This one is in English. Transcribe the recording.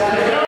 Yeah.